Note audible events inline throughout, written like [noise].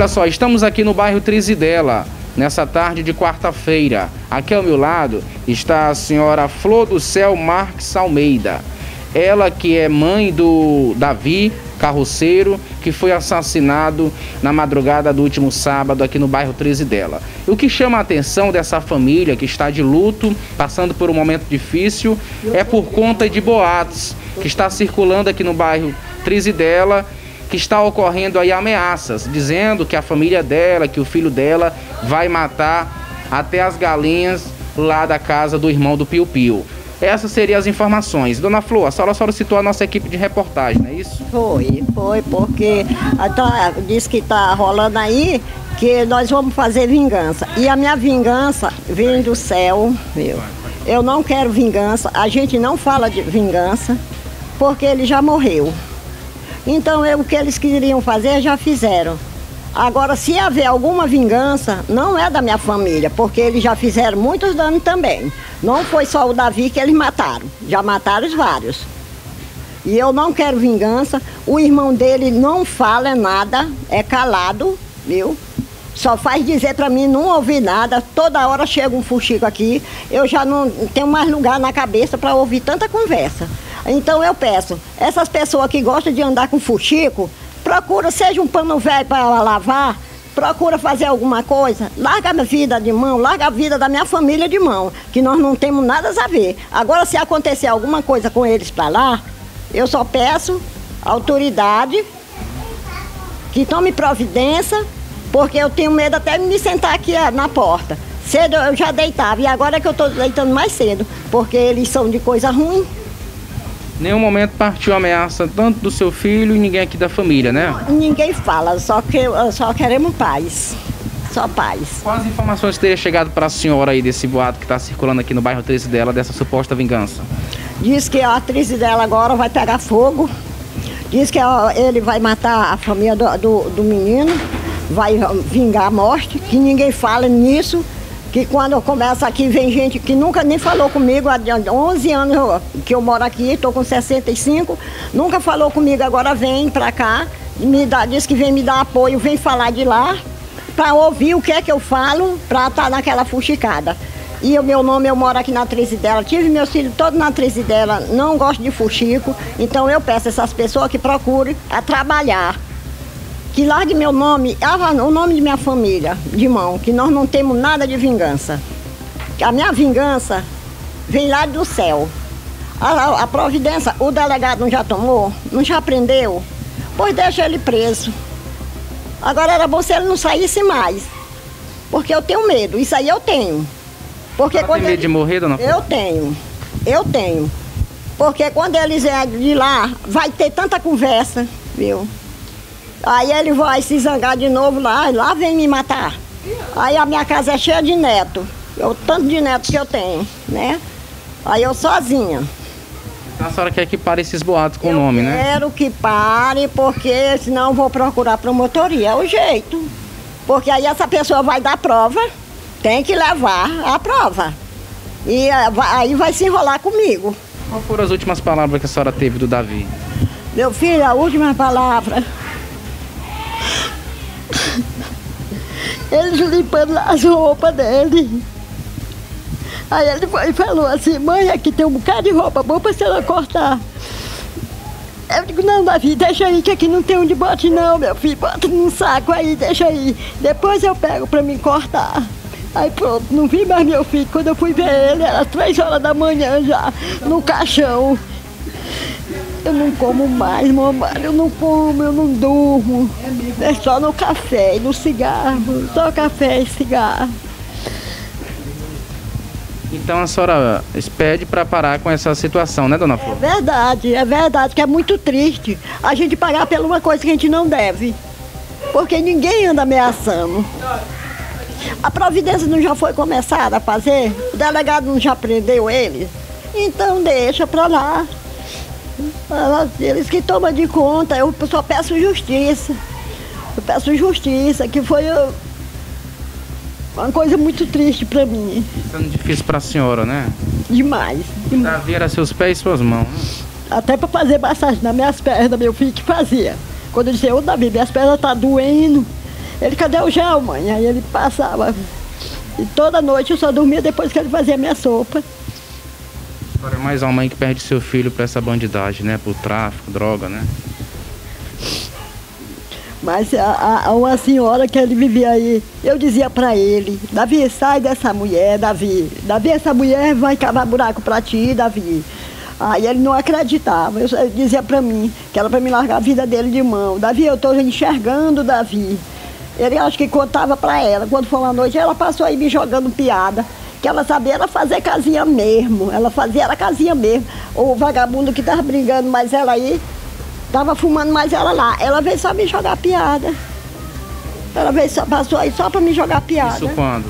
Olha só, estamos aqui no bairro Trizidela, nessa tarde de quarta-feira. Aqui ao meu lado está a senhora Flor do Céu Marques Almeida. Ela que é mãe do Davi, carroceiro, que foi assassinado na madrugada do último sábado aqui no bairro 13 dela. o que chama a atenção dessa família que está de luto, passando por um momento difícil, é por conta de boatos que está circulando aqui no bairro 13 dela, que está ocorrendo aí ameaças, dizendo que a família dela, que o filho dela vai matar até as galinhas lá da casa do irmão do Piu Piu. Essas seriam as informações. Dona Flor, a senhora só citou a nossa equipe de reportagem, não é isso? Foi, foi, porque tá, disse que está rolando aí que nós vamos fazer vingança. E a minha vingança vem do céu, meu. Eu não quero vingança, a gente não fala de vingança, porque ele já morreu. Então eu, o que eles queriam fazer, já fizeram. Agora, se haver alguma vingança, não é da minha família, porque eles já fizeram muitos danos também. Não foi só o Davi que eles mataram, já mataram os vários. E eu não quero vingança. O irmão dele não fala nada, é calado, viu? Só faz dizer para mim, não ouvir nada. Toda hora chega um fuxico aqui, eu já não tenho mais lugar na cabeça para ouvir tanta conversa. Então eu peço, essas pessoas que gostam de andar com fuxico, procura, seja um pano velho para lavar, procura fazer alguma coisa, larga a vida de mão, larga a vida da minha família de mão, que nós não temos nada a ver. Agora, se acontecer alguma coisa com eles para lá, eu só peço autoridade que tome providência, porque eu tenho medo até de me sentar aqui ah, na porta. Cedo eu já deitava, e agora é que eu estou deitando mais cedo, porque eles são de coisa ruim. Nenhum momento partiu ameaça tanto do seu filho e ninguém aqui da família, né? Ninguém fala, só, que, só queremos paz. Só paz. Quais informações teria chegado para a senhora aí desse boato que está circulando aqui no bairro 13 dela, dessa suposta vingança? Diz que a atriz dela agora vai pegar fogo. Diz que ele vai matar a família do, do, do menino, vai vingar a morte, que ninguém fala nisso que quando eu começo aqui, vem gente que nunca nem falou comigo, há 11 anos que eu moro aqui, estou com 65, nunca falou comigo, agora vem para cá, me dá, diz que vem me dar apoio, vem falar de lá, para ouvir o que é que eu falo, para estar tá naquela fuxicada. E o meu nome, eu moro aqui na Treze dela, tive meus filhos todos na Treze dela, não gosto de fuxico, então eu peço essas pessoas que procurem a trabalhar que largue meu nome, o nome de minha família, de mão, que nós não temos nada de vingança. A minha vingança vem lá do céu. A, a providência, o delegado não já tomou? Não já prendeu? Pois deixa ele preso. Agora era bom se ele não saísse mais. Porque eu tenho medo, isso aí eu tenho. Porque quando tem medo ele... de morrer, dona Eu tenho, eu tenho. Porque quando eles é de lá, vai ter tanta conversa, viu? Aí ele vai se zangar de novo lá, lá vem me matar. Aí a minha casa é cheia de neto. O tanto de neto que eu tenho, né? Aí eu sozinha. Então a senhora quer que pare esses boatos com o nome, né? Quero que pare, porque senão eu vou procurar promotoria. É o jeito. Porque aí essa pessoa vai dar prova, tem que levar a prova. E eh, aí vai se enrolar comigo. Qual foram as últimas palavras que a senhora teve do Davi? Meu filho, a última palavra [laughs] Eles limpando as roupas dele. Aí ele foi e falou assim, mãe, aqui tem um bocado de roupa boa pra senhora cortar. Eu digo, não, Davi, deixa aí, que aqui não tem onde bote não, meu filho. Bota num saco aí, deixa aí. Depois eu pego pra me cortar. Aí pronto, não vi mais meu filho. Quando eu fui ver ele, era três horas da manhã já, no caixão. Eu não como mais, mamãe, eu não como, eu não durmo. É só no café e no cigarro, só café e cigarro. Então a senhora pede para parar com essa situação, né, dona Flor? É verdade, é verdade, que é muito triste a gente pagar por uma coisa que a gente não deve. Porque ninguém anda ameaçando. A providência não já foi começada a fazer? O delegado não já prendeu eles? Então deixa para lá. Eles que tomam de conta, eu só peço justiça. Eu peço justiça, que foi uma coisa muito triste para mim. Sendo difícil para a senhora, né? Demais. demais. Davi era seus pés e suas mãos. Né? Até para fazer massagem nas minhas pernas, meu filho que fazia. Quando eu disse, ô Davi, minhas pernas tá doendo. Ele, cadê o gel, mãe? Aí ele passava. E toda noite eu só dormia depois que ele fazia minha sopa. É mais uma mãe que perde seu filho para essa bandidagem, né? Por tráfico, droga, né? Mas a, a, uma senhora que ele vivia aí, eu dizia para ele, Davi, sai dessa mulher, Davi. Davi, essa mulher vai cavar buraco para ti, Davi. Aí ele não acreditava. Eu, eu dizia para mim que era para me largar a vida dele de mão. Davi, eu estou enxergando Davi. Ele acho que contava para ela. Quando foi uma noite, ela passou aí me jogando piada. Que ela sabia era fazer casinha mesmo. Ela fazia era casinha mesmo. O vagabundo que estava brigando mais ela aí, Tava fumando mais ela lá. Ela veio só me jogar piada. Ela veio só, passou aí só para me jogar piada. Isso quando?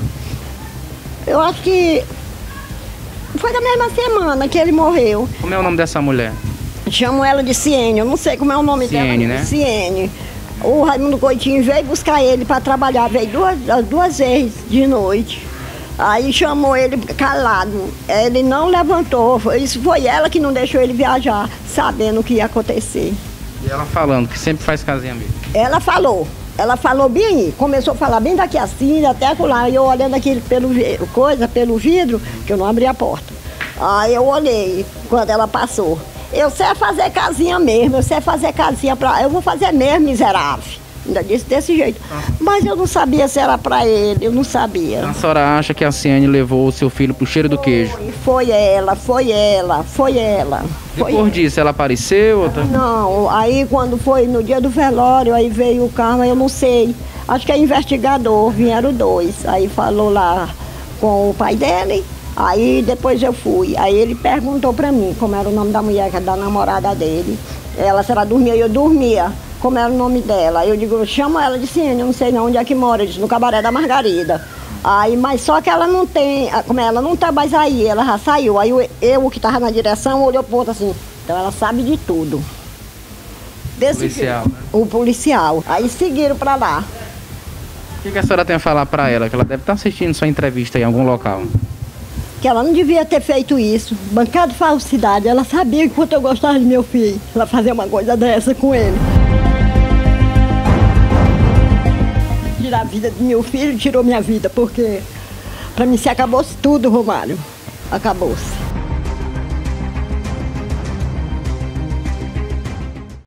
Eu acho que foi na mesma semana que ele morreu. Como é o nome dessa mulher? Chamo ela de Ciene, eu não sei como é o nome Ciene, dela. né? Ciene. O Raimundo Coitinho veio buscar ele para trabalhar, veio duas, duas vezes de noite. Aí chamou ele calado. Ele não levantou. Isso foi ela que não deixou ele viajar, sabendo o que ia acontecer. E ela falando que sempre faz casinha mesmo. Ela falou. Ela falou bem, começou a falar bem daqui assim, até lá. E eu olhando aqui pelo coisa, pelo vidro, que eu não abri a porta. Aí eu olhei quando ela passou. Eu sei fazer casinha mesmo, eu sei fazer casinha pra. Eu vou fazer mesmo, miserável. Ainda disse desse jeito. Mas eu não sabia se era para ele, eu não sabia. A senhora acha que a Ciane levou o seu filho pro cheiro do queijo? Foi ela, foi ela, foi ela. Foi Depois disso, ela apareceu? Outra... Não, aí quando foi no dia do velório, aí veio o carro, eu não sei. Acho que é investigador, vieram dois. Aí falou lá com o pai dele, aí depois eu fui. Aí ele perguntou para mim como era o nome da mulher, que era da namorada dele. Ela, se ela dormia, eu dormia como era o nome dela. Eu digo, chama ela Ciene, eu não sei não onde é que mora, disse, no Cabaré da Margarida. Aí, mas só que ela não tem, como ela não tá mais aí, ela já saiu. Aí eu, eu que estava na direção, olhou pro outro assim, então ela sabe de tudo. Desse policial, né? O policial. Aí seguiram para lá. O que, que, a senhora tem a falar para ela? Que ela deve estar tá assistindo sua entrevista em algum local. Que ela não devia ter feito isso. Bancado falsidade. Ela sabia que quanto eu gostava de meu filho. Ela fazia uma coisa dessa com ele. Tirar a vida do meu filho, tirou minha vida, porque para mim se acabou tudo, Romário. Acabou-se.